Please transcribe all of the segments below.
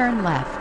Turn left.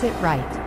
Exit right.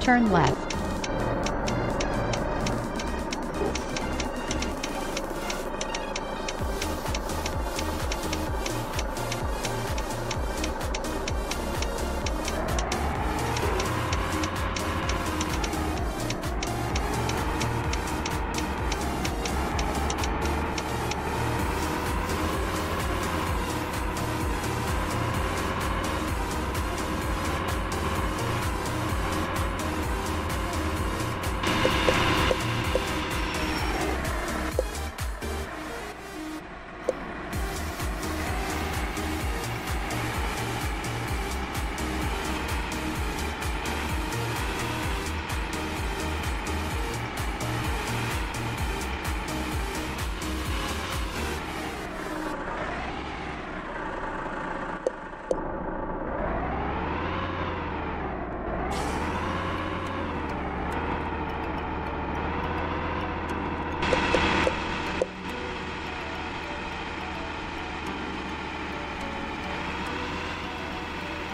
Turn left.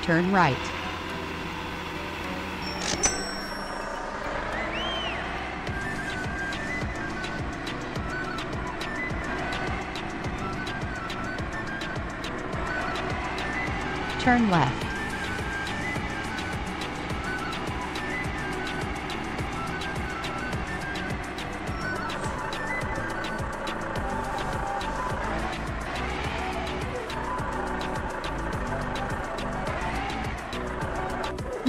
Turn right. Turn left.